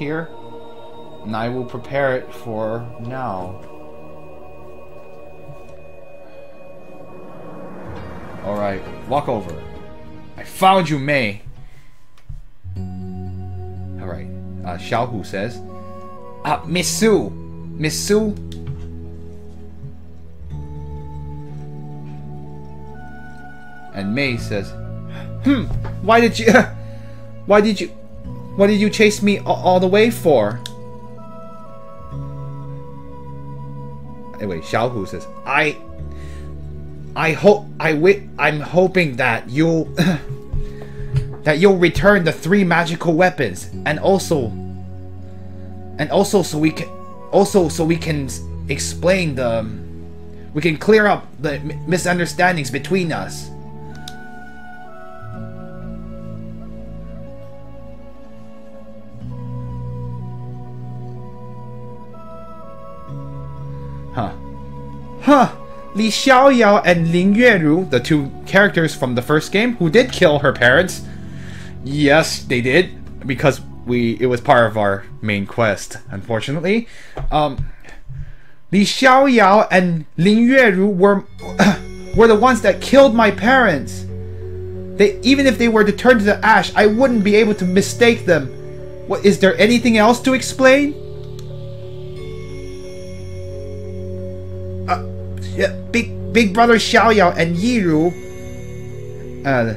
here. And I will prepare it for now. Alright, walk over. I found you, May! Alright, uh, Xiao Hu says. Uh, Miss Su. Miss Su. And May says, Hmm, why did you... Why did you... What did you chase me all, the way for? Anyway, Xiao Hu says, I... I hope... I wi I'm hoping that you'll... that you'll return the three magical weapons. And also... And also so we can... Also so we can explain the... We can clear up the misunderstandings between us. Huh. Li Xiaoyao and Ling Yueru, the two characters from the first game who did kill her parents. Yes, they did because we it was part of our main quest, unfortunately. Um Li Xiaoyao and Ling Yueru were were the ones that killed my parents. They even if they were to turn to the ash, I wouldn't be able to mistake them. What is there anything else to explain? Yeah, big big brother Xiaoyao and Yiru. Uh.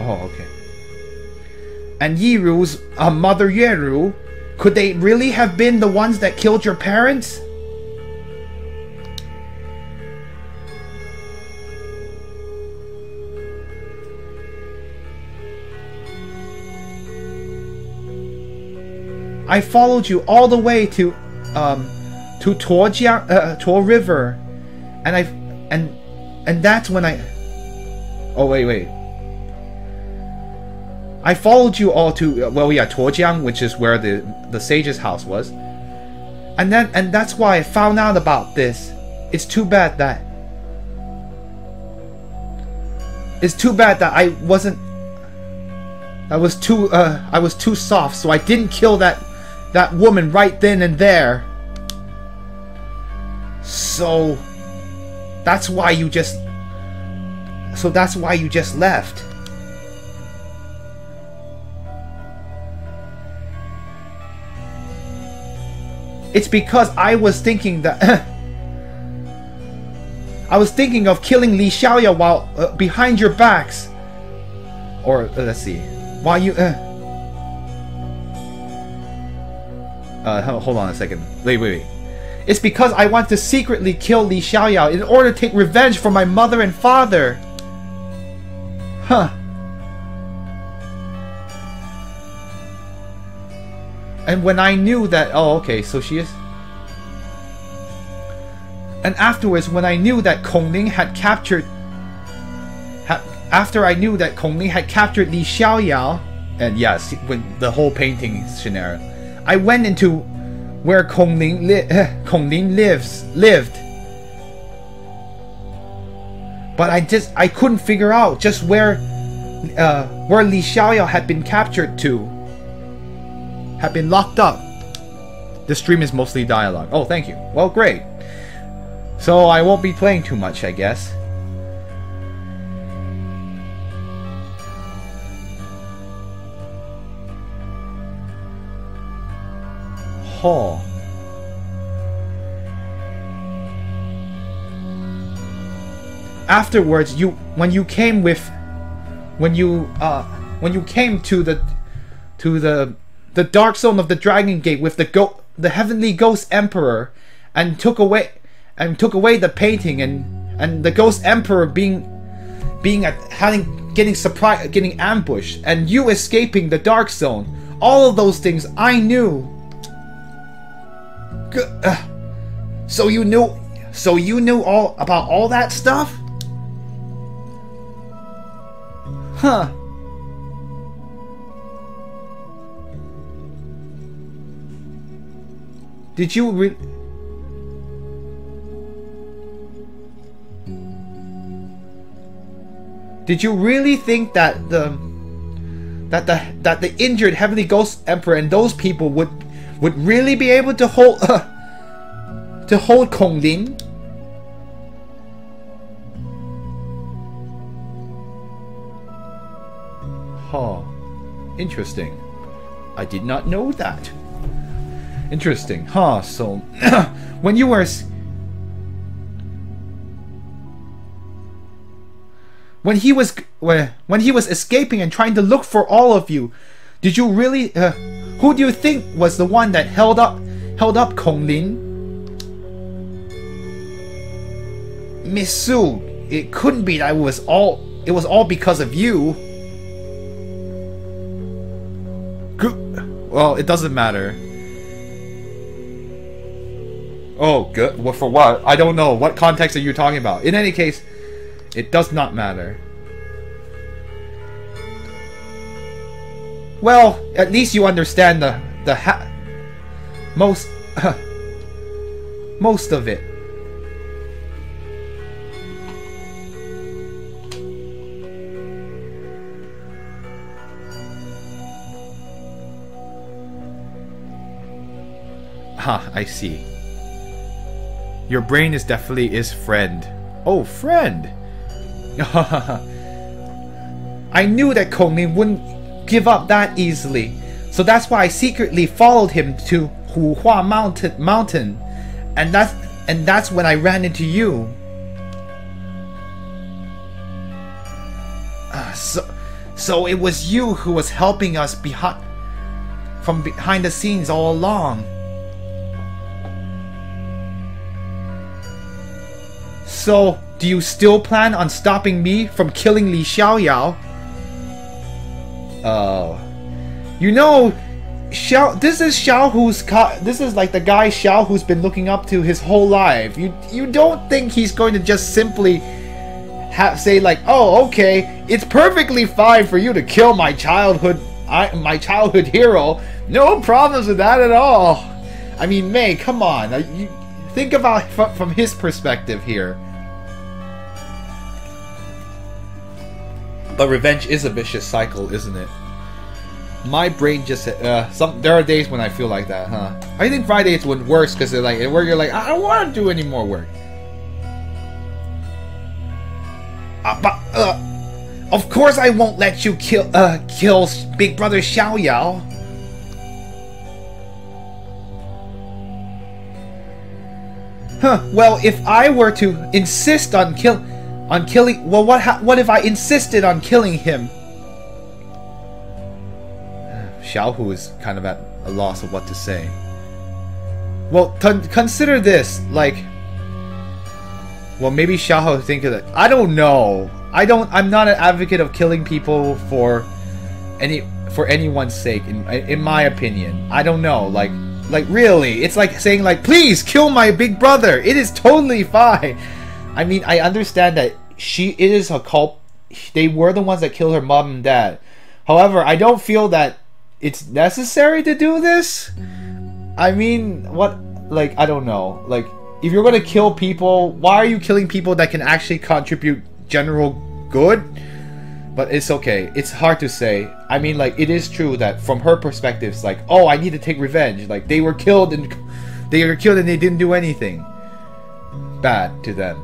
Oh, okay. And Yiru's uh, mother Yueru. Could they really have been the ones that killed your parents? I followed you all the way to um to Tuojiang, uh, Tuo River, and I, and, and that's when I. Oh wait, wait. I followed you all to well, yeah, Tuojiang, which is where the the sage's house was, and then and that's why I found out about this. It's too bad that. It's too bad that I wasn't. I was too uh I was too soft, so I didn't kill that that woman right then and there. So that's why you just So that's why you just left. It's because I was thinking that I was thinking of killing Li Xiaoyao while uh, behind your backs. Or uh, let's see. While you uh, uh hold on a second. Wait, wait, wait. It's because I want to secretly kill Li Xiaoyao in order to take revenge for my mother and father. Huh. And when I knew that... Oh, okay, so she is... And afterwards, when I knew that Kong Ling had captured... Ha after I knew that Kong Ling had captured Li Xiaoyao... And yes, when the whole painting scenario... I went into where Kong li Ling lives lived. But I just I couldn't figure out just where uh, where Li Xiaoyao had been captured to. Had been locked up. The stream is mostly dialogue. Oh, thank you. Well, great. So I won't be playing too much, I guess. Hall. Afterwards, you when you came with when you uh when you came to the to the the dark zone of the Dragon Gate with the go the heavenly ghost emperor and took away and took away the painting and and the ghost emperor being being at having getting surprised getting ambushed and you escaping the dark zone all of those things I knew Uh, so you knew so you knew all about all that stuff? Huh. Did you re- Did you really think that the that the that the injured Heavenly Ghost Emperor and those people would would really be able to hold uh, to hold Kong Lin? Huh. Interesting. I did not know that. Interesting. Huh, so when you were when he was when he was escaping and trying to look for all of you, did you really uh, who do you think was the one that held up held up Kong Lin? Miss Su, it couldn't be that it was all it was all because of you. Well, it doesn't matter. Oh, good. Well, for what? I don't know. What context are you talking about? In any case, it does not matter. Well, at least you understand the the ha most most of it. Huh, I see. Your brain is definitely is friend. Oh, friend! I knew that Kong wouldn't give up that easily. So that's why I secretly followed him to Huhua Mountain Mountain. And that's and that's when I ran into you. Uh, so so it was you who was helping us behind from behind the scenes all along. So, do you still plan on stopping me from killing Li Xiaoyao? Oh. You know, Xiao, this is Xiao who's this is like the guy Xiao who's been looking up to his whole life. You you don't think he's going to just simply have say like, "Oh, okay, it's perfectly fine for you to kill my childhood I, my childhood hero. No problems with that at all." I mean, May, come on. Uh, you, think about from his perspective here. But revenge is a vicious cycle, isn't it? My brain just uh, some. There are days when I feel like that, huh? I think Fridays would worse because they're like where you're like I don't want to do any more work. Uh, but uh, of course I won't let you kill uh kill Big Brother Xiao Yao. Huh. Well, if I were to insist on kill on killing... Well, what what if I insisted on killing him? Xiaohu is kind of at a loss of what to say. Well, consider this, like... Well, maybe Xiaohu think of it. I don't know. I don't... I'm not an advocate of killing people for any for anyone's sake, in, in my opinion. I don't know, like... Like, really, it's like saying, like, please kill my big brother. It is totally fine. I mean, I understand that she is a cult. They were the ones that killed her mom and dad. However, I don't feel that it's necessary to do this. I mean, what? Like, I don't know. Like, if you're gonna kill people, why are you killing people that can actually contribute general good? But it's okay. It's hard to say. I mean, like, it is true that from her perspective, it's like, oh, I need to take revenge. Like, they were killed and they were killed and they didn't do anything bad to them,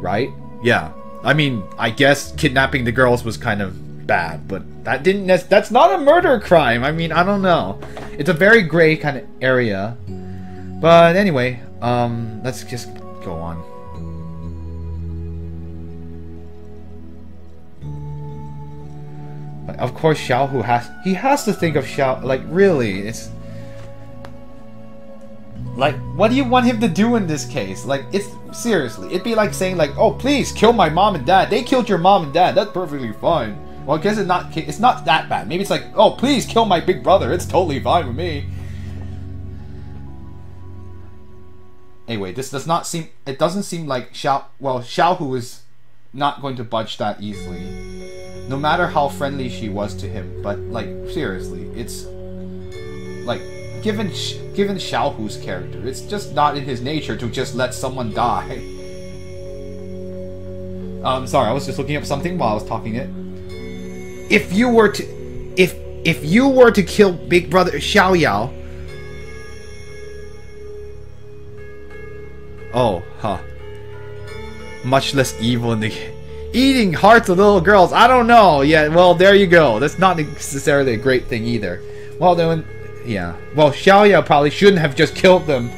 right? Yeah. I mean, I guess kidnapping the girls was kind of bad, but that didn't. That's not a murder crime. I mean, I don't know. It's a very gray kind of area. But anyway, um, let's just go on. of course, Xiao has he has to think of Xiao. Like, really, it's like, what do you want him to do in this case? Like, it's seriously, it'd be like saying like, "Oh, please kill my mom and dad. They killed your mom and dad. That's perfectly fine." Well, I guess it's not. It's not that bad. Maybe it's like, "Oh, please kill my big brother. It's totally fine with me." Anyway, this does not seem. It doesn't seem like Xiao. Well, Xiaohu is not going to budge that easily, no matter how friendly she was to him. But like, seriously, it's like given given Xiaohu's character, it's just not in his nature to just let someone die. Um, sorry, I was just looking up something while I was talking it. If you were to, if if you were to kill Big Brother Xiao Yao. Oh, huh. Much less evil in the eating hearts of little girls. I don't know. Yeah, well, there you go. That's not necessarily a great thing either. Well, then, yeah. Well, Xiao Yao probably shouldn't have just killed them.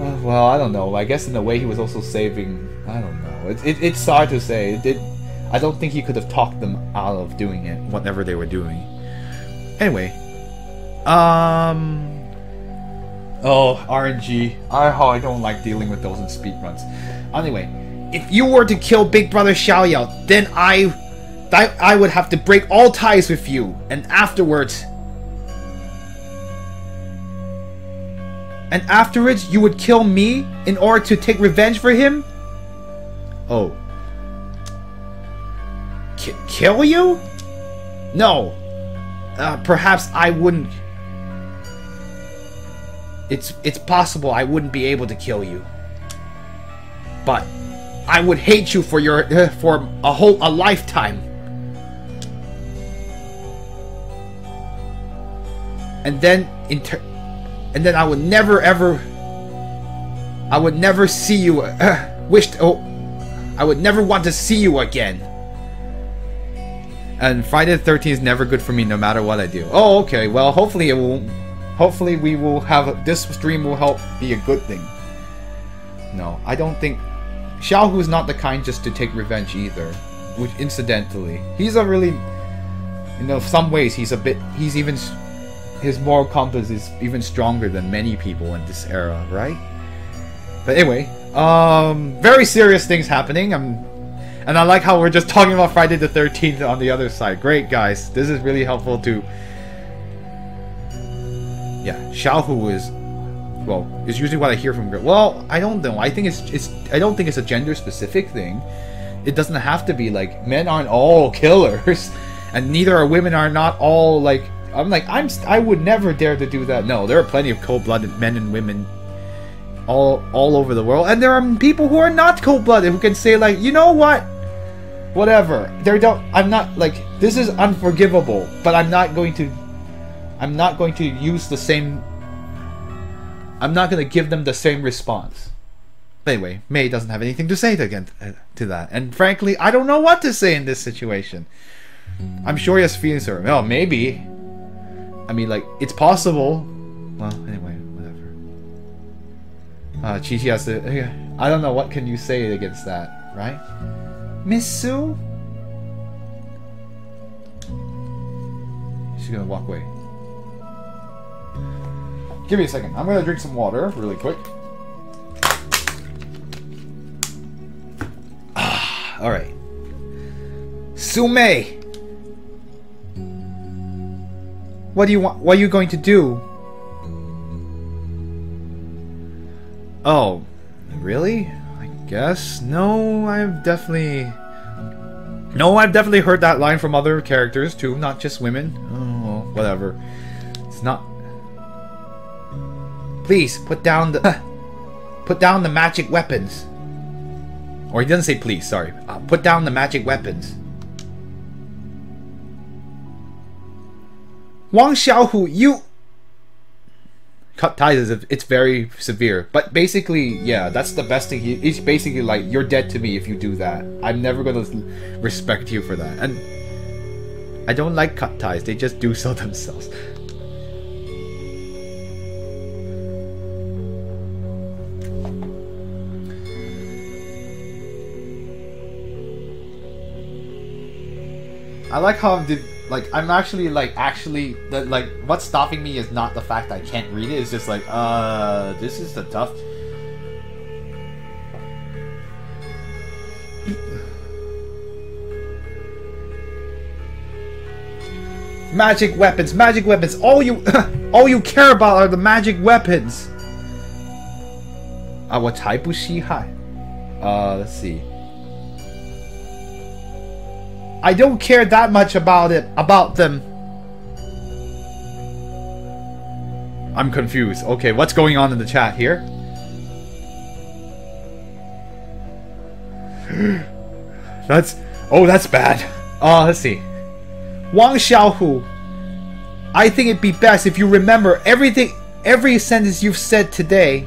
Uh, well, I don't know. I guess in a way he was also saving. I don't know. It, it, it's hard to say. It, it, I don't think he could have talked them out of doing it, whatever they were doing. Anyway, um. Oh, RNG. I, oh, I don't like dealing with those in speedruns. Anyway, if you were to kill Big Brother Xiao Yao, then I, I would have to break all ties with you, and afterwards, and afterwards you would kill me in order to take revenge for him? Oh. K kill you? No. Uh, perhaps I wouldn't. It's it's possible I wouldn't be able to kill you. But I would hate you for your uh, for a whole a lifetime. And then inter and then I would never ever I would never see you uh, wished oh I would never want to see you again. And Friday the 13th is never good for me no matter what I do. Oh, okay. Well, hopefully it will hopefully we will have this stream will help be a good thing. No, I don't think Xiao is not the kind just to take revenge either. Which, incidentally, he's a really, you know, some ways he's a bit, he's even, his moral compass is even stronger than many people in this era, right? But anyway, um, very serious things happening. I'm, and I like how we're just talking about Friday the 13th on the other side. Great, guys. This is really helpful to, yeah, Xiaohu is well, it's usually what I hear from. Well, I don't know. I think it's it's I don't think it's a gender specific thing. It doesn't have to be like men aren't all killers, and neither are women are not all like. I'm like I'm I would never dare to do that. No, there are plenty of cold-blooded men and women all all over the world, and there are people who are not cold-blooded who can say like, you know what, whatever. They don't. I'm not like this is unforgivable, but I'm not going to. I'm not going to use the same I'm not going to give them the same response. But anyway, May doesn't have anything to say to, again, uh, to that. And frankly, I don't know what to say in this situation. I'm sure he has feelings for. Oh, maybe. I mean, like, it's possible. Well, anyway, whatever. Uh, Chi Chi has to... I don't know, what can you say against that, right? Miss Su? She's gonna walk away. Give me a second. I'm gonna drink some water really quick. Ah, all right. Sume, what do you want? What are you going to do? Oh, really? I guess no. I've definitely no. I've definitely heard that line from other characters too, not just women. Oh, whatever. It's not Please put down the put down the magic weapons. Or he doesn't say please. Sorry. Uh, put down the magic weapons. Wang Xiaohu, you cut ties. It's very severe, but basically, yeah, that's the best thing. He, he's basically like, you're dead to me if you do that. I'm never gonna respect you for that. And I don't like cut ties. They just do so themselves. I like how did like I'm actually like actually that like what's stopping me is not the fact I can't read it. It's just like uh this is the tough. magic weapons, magic weapons. All you all you care about are the magic weapons. Uh, Uh, let's see. I don't care that much about it, about them. I'm confused. Okay, what's going on in the chat here? that's... Oh, that's bad. Uh, let's see. Wang Xiaohu. I think it'd be best if you remember everything, every sentence you've said today